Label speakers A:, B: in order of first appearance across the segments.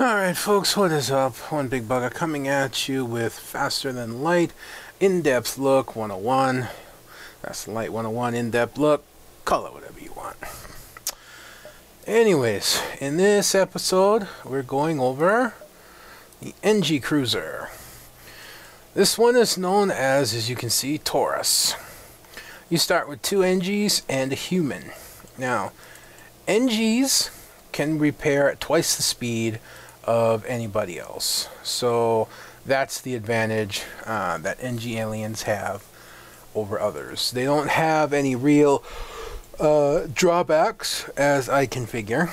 A: Alright folks, what is up? One Big Bugger coming at you with Faster Than Light, In-Depth Look 101. That's Light 101, In-Depth Look. Call it whatever you want. Anyways, in this episode, we're going over the Engi Cruiser. This one is known as, as you can see, Torus. You start with two Engis and a human. Now, Engis can repair at twice the speed of anybody else. So that's the advantage uh, that Engi aliens have over others. They don't have any real uh, drawbacks, as I can figure.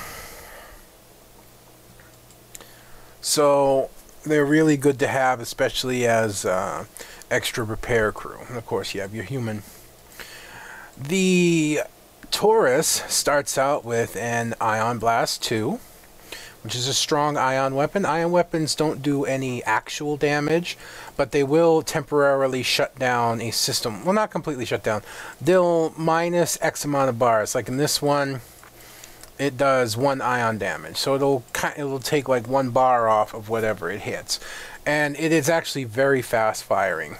A: So they're really good to have, especially as uh, extra repair crew. And of course, you have your human. The Torus starts out with an Ion Blast 2, which is a strong ion weapon. Ion weapons don't do any actual damage, but they will temporarily shut down a system. Well, not completely shut down. They'll minus X amount of bars. Like in this one, it does one ion damage. So it'll it'll take like one bar off of whatever it hits. And it is actually very fast firing.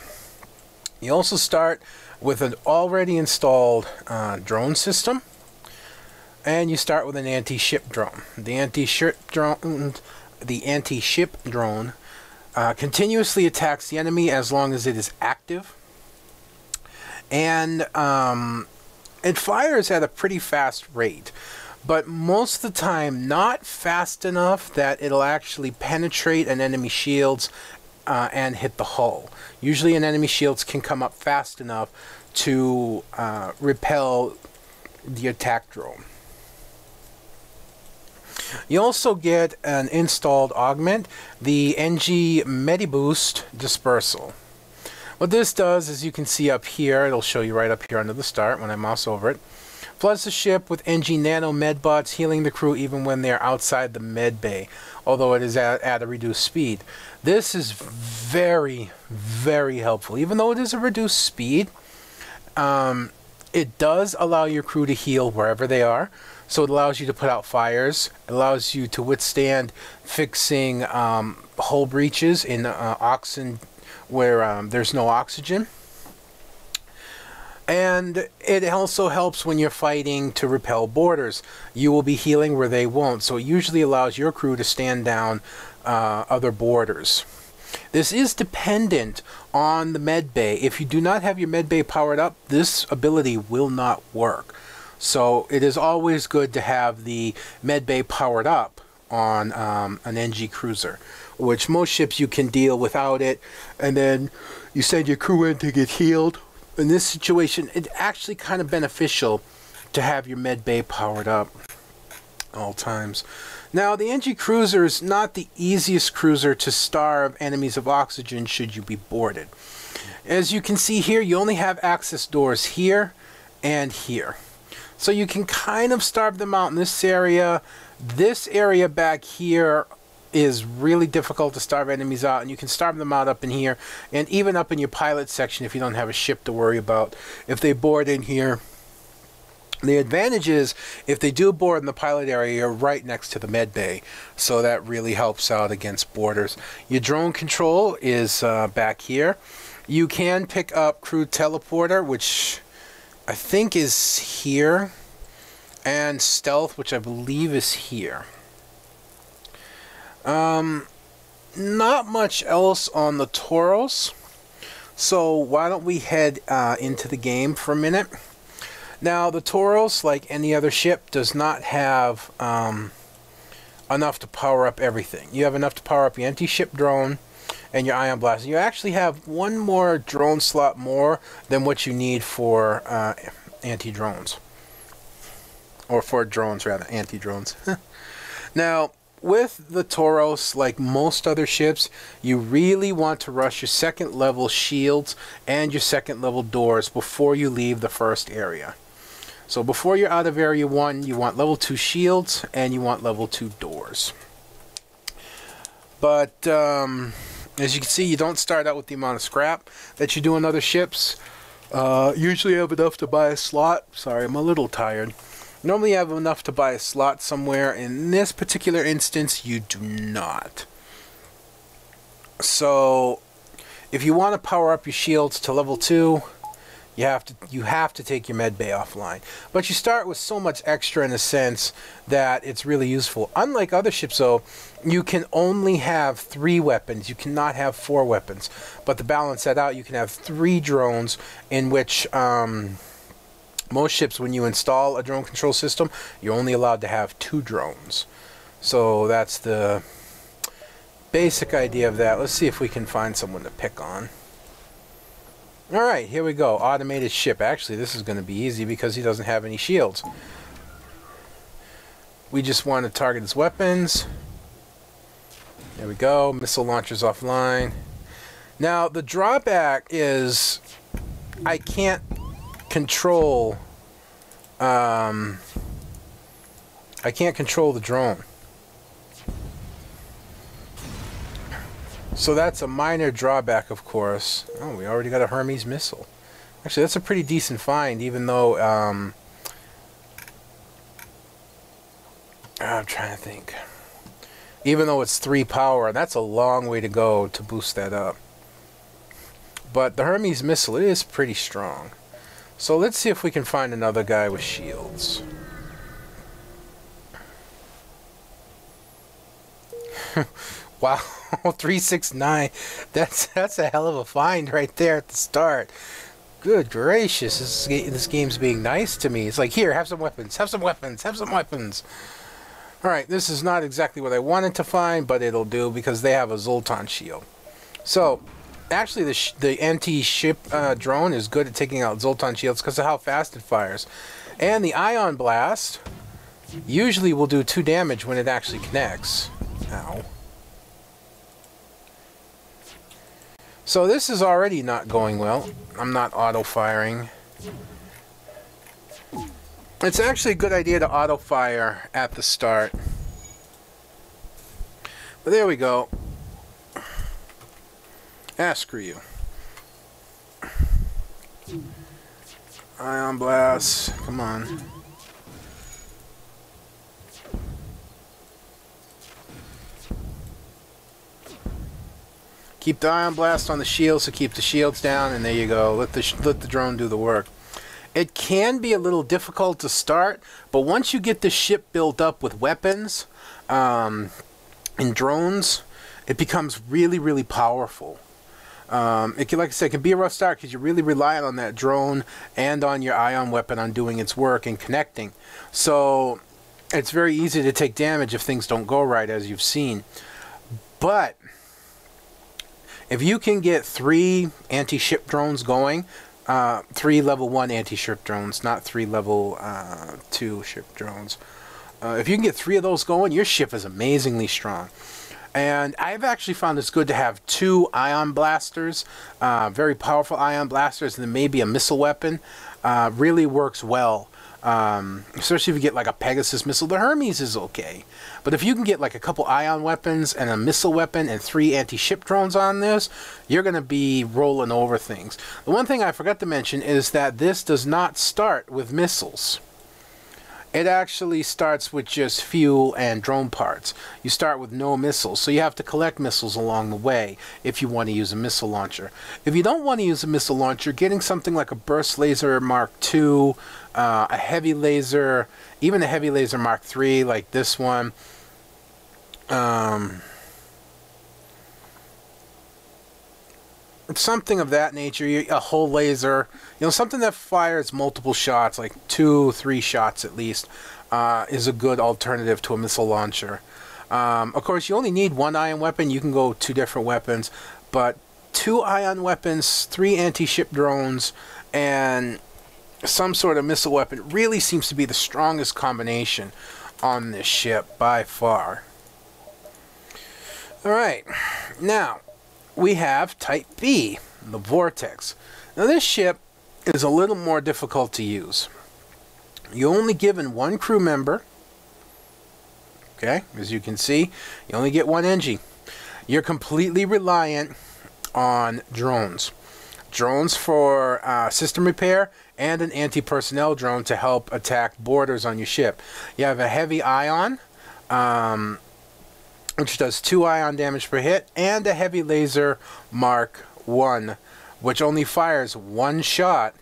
A: You also start with an already installed uh, drone system. And you start with an anti-ship drone. The anti-ship drone, the anti-ship drone uh, continuously attacks the enemy as long as it is active. And um, it fires at a pretty fast rate. But most of the time, not fast enough that it'll actually penetrate an enemy shields uh, and hit the hull. Usually an enemy shields can come up fast enough to uh, repel the attack drone. You also get an installed augment, the Engi Med-bot Dispersal. What this does, as you can see up here, it'll show you right up here under the start when I mouse over it, floods the ship with NG Nano Medbots, healing the crew even when they're outside the med bay, although it is at, at a reduced speed. This is very, very helpful. Even though it is a reduced speed, um, it does allow your crew to heal wherever they are. So it allows you to put out fires. Allows you to withstand fixing um, hull breaches in uh, oxygen where um, there's no oxygen. And it also helps when you're fighting to repel boarders. You will be healing where they won't. So it usually allows your crew to stand down uh, other boarders. This is dependent on the med bay. If you do not have your med bay powered up, this ability will not work. So it is always good to have the med bay powered up on um, an Engi cruiser, which most ships you can deal without it, and then you send your crew in to get healed. In this situation, it's actually kind of beneficial to have your med bay powered up all times. Now, the Engi Cruiser is not the easiest cruiser to starve enemies of oxygen should you be boarded. As you can see here, you only have access doors here and here. So you can kind of starve them out in this area. This area back here is really difficult to starve enemies out, and you can starve them out up in here, and even up in your pilot section if you don't have a ship to worry about. If they board in here, the advantage is if they do board in the pilot area, you're right next to the med bay, so that really helps out against boarders. Your drone control is uh, back here. You can pick up crew teleporter, which I think is here, and stealth, which I believe is here. Um, not much else on the Torus, so why don't we head uh, into the game for a minute. Now, the Torus, like any other ship, does not have um, enough to power up everything. You have enough to power up your anti-ship drone, and your ion blast. You actually have one more drone slot more than what you need for uh, anti-drones. Or for drones, rather, anti-drones. now, with the Torus, like most other ships, you really want to rush your second level shields and your second level doors before you leave the first area. So before you're out of area 1, you want level 2 shields and you want level 2 doors. But um, as you can see, you don't start out with the amount of scrap that you do on other ships. Uh, usually have enough to buy a slot. Sorry, I'm a little tired. Normally you have enough to buy a slot somewhere. In this particular instance, you do not. So, if you want to power up your shields to level 2, you have to you have to take your med bay offline. But you start with so much extra in a sense that it's really useful. Unlike other ships though, you can only have three weapons. You cannot have four weapons. But to balance that out, you can have three drones in which um, most ships when you install a drone control system, you're only allowed to have two drones. So that's the basic idea of that. Let's see if we can find someone to pick on. Alright, here we go. Automated ship. Actually, this is going to be easy because he doesn't have any shields. We just want to target his weapons. There we go. Missile launchers offline. Now, the drawback is I can't control... Um, I can't control the drone. So that's a minor drawback, of course. Oh, we already got a Hermes missile. Actually, that's a pretty decent find, even though... Um, I'm trying to think. Even though it's 3 power, and that's a long way to go to boost that up. But the Hermes missile is pretty strong. So let's see if we can find another guy with shields. wow. 369. That's that's a hell of a find right there at the start. Good gracious, this, this game's being nice to me. It's like, here, have some weapons, have some weapons, have some weapons. Alright, this is not exactly what I wanted to find, but it'll do because they have a Zoltan shield. So, actually, the, the anti-ship uh, drone is good at taking out Zoltan shields because of how fast it fires. And the Ion Blast usually will do 2 damage when it actually connects. Ow. So this is already not going well. I'm not auto-firing. It's actually a good idea to auto-fire at the start. But there we go. Ah, screw you. Ion Blast. Come on. Keep the ion blast on the shields to keep the shields down, and there you go. Let the let the drone do the work. It can be a little difficult to start, but once you get the ship built up with weapons um, and drones, it becomes really, really powerful. Um, it can, like I said, it can be a rough start because you're really relying on that drone and on your ion weapon on doing its work and connecting. So it's very easy to take damage if things don't go right, as you've seen. But if you can get three anti-ship drones going, uh, three level one anti-ship drones, not three level uh, two ship drones. Uh, if you can get three of those going, your ship is amazingly strong. And I've actually found it's good to have two ion blasters, uh, very powerful ion blasters, and then maybe a missile weapon. Uh, really works well um, especially if you get like a Pegasus missile, the Hermes is okay. But if you can get like a couple ion weapons and a missile weapon and three anti-ship drones on this, you're going to be rolling over things. The one thing I forgot to mention is that this does not start with missiles. It actually starts with just fuel and drone parts. You start with no missiles, so you have to collect missiles along the way if you want to use a missile launcher. If you don't want to use a missile launcher, getting something like a burst laser Mark II uh, a heavy laser, even a heavy laser Mark III like this one. Um, something of that nature, a hull laser, you know, something that fires multiple shots, like two, three shots at least, uh, is a good alternative to a missile launcher. Um, of course, you only need one ion weapon. You can go two different weapons, but two ion weapons, three anti-ship drones, and some sort of missile weapon really seems to be the strongest combination on this ship by far. Alright, now we have Type B, the Vortex. Now this ship is a little more difficult to use. You're only given one crew member. Okay, as you can see, you only get one engine. You're completely reliant on drones. drones for uh, system repair, and an anti-personnel drone to help attack boarders on your ship. You have a heavy ion, um, which does two ion damage per hit, and a heavy laser Mark 1, which only fires one shot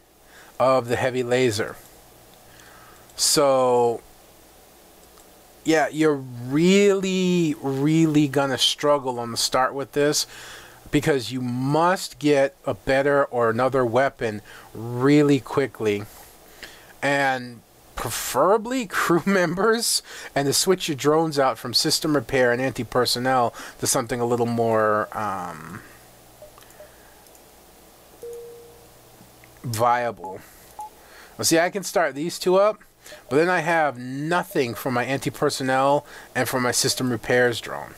A: of the heavy laser. So, yeah, you're really, really gonna struggle on the start with this because you must get a better or another weapon really quickly. And preferably crew members and to switch your drones out from system repair and anti-personnel to something a little more um, viable. Well, see, I can start these two up, but then I have nothing for my anti-personnel and for my system repairs drone.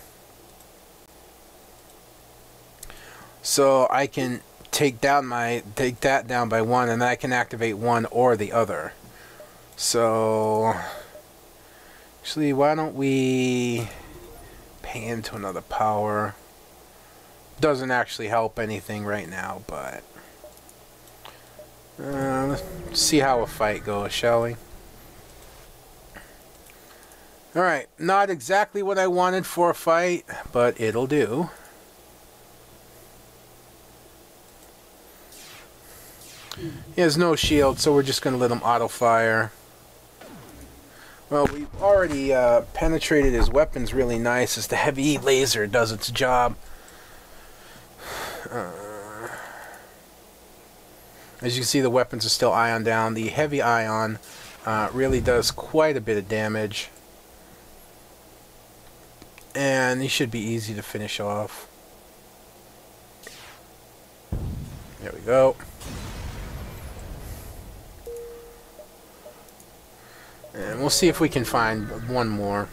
A: So I can take down my take that down by one, and then I can activate one or the other. So actually, why don't we pay into another power? Doesn't actually help anything right now, but uh, let's see how a fight goes, shall we? Alright, not exactly what I wanted for a fight, but it'll do. He has no shield, so we're just going to let him auto-fire. Well, we've already uh, penetrated his weapons really nice as the heavy laser does its job. Uh, as you can see, the weapons are still ion down. The heavy ion uh, really does quite a bit of damage. And he should be easy to finish off. There we go. And we'll see if we can find one more.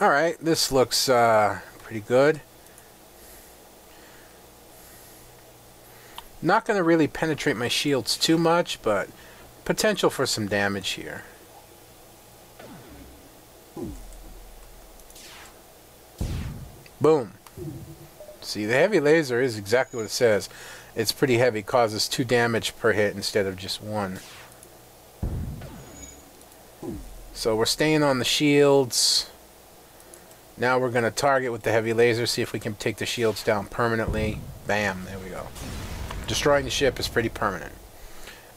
A: Alright, this looks uh, pretty good. Not going to really penetrate my shields too much, but potential for some damage here. Boom. See, the heavy laser is exactly what it says. It's pretty heavy, causes two damage per hit instead of just one. So we're staying on the shields. Now we're going to target with the heavy laser, see if we can take the shields down permanently. Bam, there we go. Destroying the ship is pretty permanent.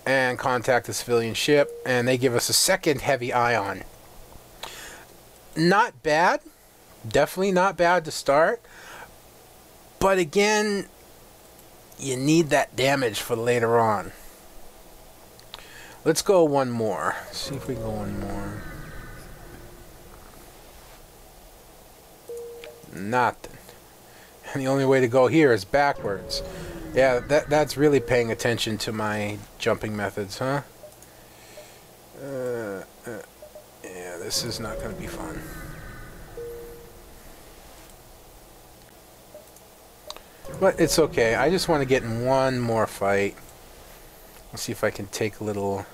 A: And contact the civilian ship, and they give us a second heavy ion. Not bad. Definitely not bad to start. But again, you need that damage for later on. Let's go one more. see if we go one more. Nothing. And the only way to go here is backwards. Yeah, that that's really paying attention to my jumping methods, huh? Uh, uh, yeah, this is not going to be fun. But it's okay. I just want to get in one more fight. Let's see if I can take a little...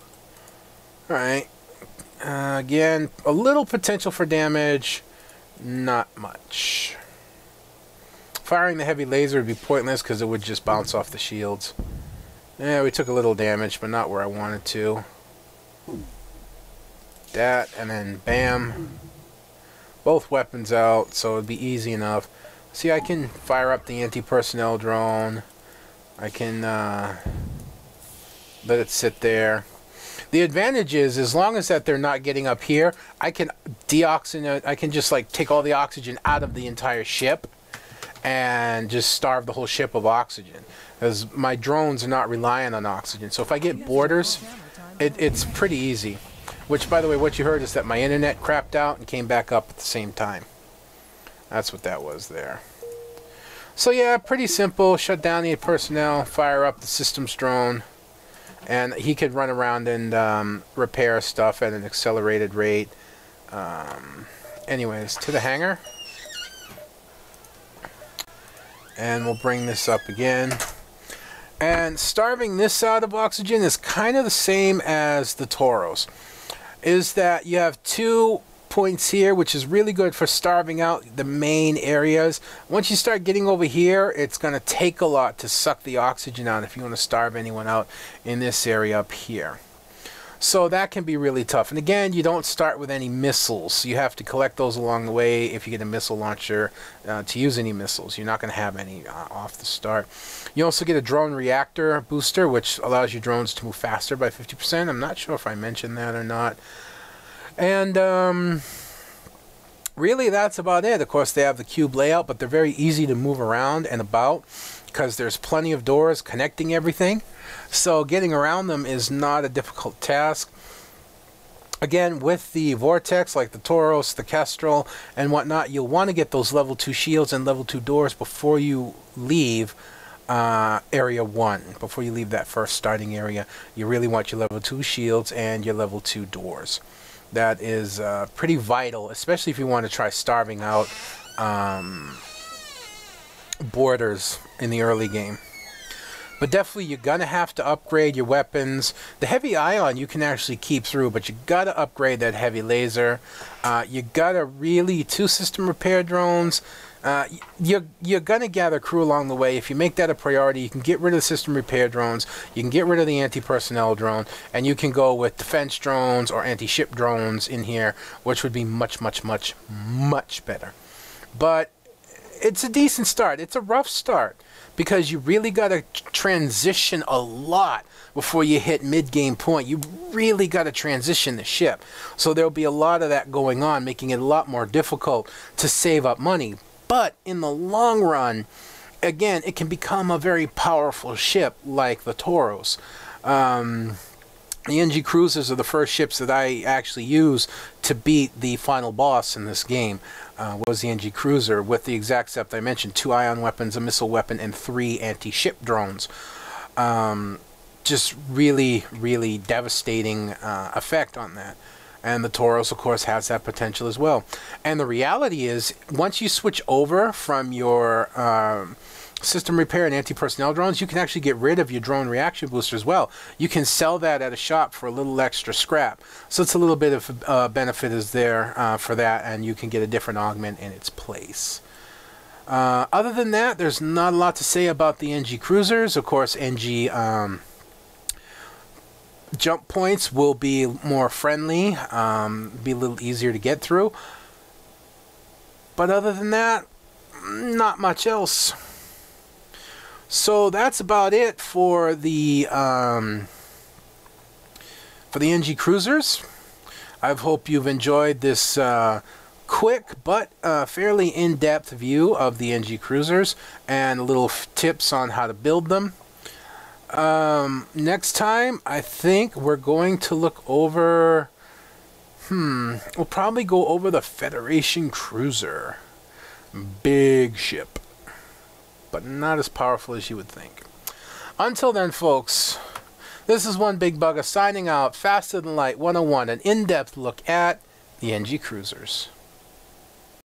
A: Alright. Uh, again, a little potential for damage. Not much. Firing the heavy laser would be pointless because it would just bounce off the shields. Yeah, we took a little damage, but not where I wanted to. That, and then bam. Both weapons out, so it'd be easy enough. See, I can fire up the anti-personnel drone. I can uh, let it sit there. The advantage is, as long as that they're not getting up here, I can deoxygenate. I can just like take all the oxygen out of the entire ship and just starve the whole ship of oxygen. Because my drones are not relying on oxygen. So if I get boarders, it, it's pretty easy. Which, by the way, what you heard is that my internet crapped out and came back up at the same time. That's what that was there. So yeah, pretty simple. Shut down the personnel, fire up the systems drone, and he could run around and um, repair stuff at an accelerated rate. Um, anyways, to the hangar and we'll bring this up again. And starving this out of oxygen is kind of the same as the Torus. Is that you have two points here, which is really good for starving out the main areas. Once you start getting over here, it's going to take a lot to suck the oxygen out if you want to starve anyone out in this area up here. So that can be really tough. And again, you don't start with any missiles. You have to collect those along the way if you get a missile launcher uh, to use any missiles. You're not going to have any uh, off the start. You also get a drone reactor booster, which allows your drones to move faster by 50%. I'm not sure if I mentioned that or not. And um, really, that's about it. Of course, they have the cube layout, but they're very easy to move around and about because there's plenty of doors connecting everything. So getting around them is not a difficult task. Again, with the Vortex, like the Torus, the Kestrel, and whatnot, you'll want to get those level 2 shields and level 2 doors before you leave uh, area 1. Before you leave that first starting area, you really want your level 2 shields and your level 2 doors. That is uh, pretty vital, especially if you want to try starving out um, boarders in the early game. But definitely, you're going to have to upgrade your weapons. The heavy ion you can actually keep through, but you got to upgrade that heavy laser. Uh, you got to really, two system repair drones. Uh, you're, you're going to gather crew along the way. If you make that a priority, you can get rid of the system repair drones, you can get rid of the anti-personnel drone, and you can go with defense drones or anti-ship drones in here, which would be much, much, much, much better. But it's a decent start. It's a rough start because you really got to transition a lot before you hit mid game point. You really got to transition the ship. So there'll be a lot of that going on, making it a lot more difficult to save up money. But in the long run, again, it can become a very powerful ship like the Torus. Um, the Engi Cruisers are the first ships that I actually use to beat the final boss in this game. Uh, was the Engi Cruiser with the exact setup I mentioned: two ion weapons, a missile weapon, and three anti-ship drones. Um, just really, really devastating uh, effect on that. And the Torus, of course, has that potential as well. And the reality is, once you switch over from your um, system repair and anti-personnel drones, you can actually get rid of your drone reaction booster as well. You can sell that at a shop for a little extra scrap. So it's a little bit of uh, benefit is there uh, for that, and you can get a different augment in its place. Uh, other than that, there's not a lot to say about the Engi cruisers. Of course, Engi um, jump points will be more friendly, um, be a little easier to get through. But other than that, not much else. So that's about it for the um, for the Engi Cruisers. I hope you've enjoyed this uh, quick but uh, fairly in-depth view of the Engi Cruisers and little tips on how to build them. Um, next time, I think we're going to look over... Hmm, we'll probably go over the Federation Cruiser. Big ship but not as powerful as you would think. Until then, folks, this is One Big Bugger signing out, Faster Than Light 101, an in-depth look at the Engi Cruisers.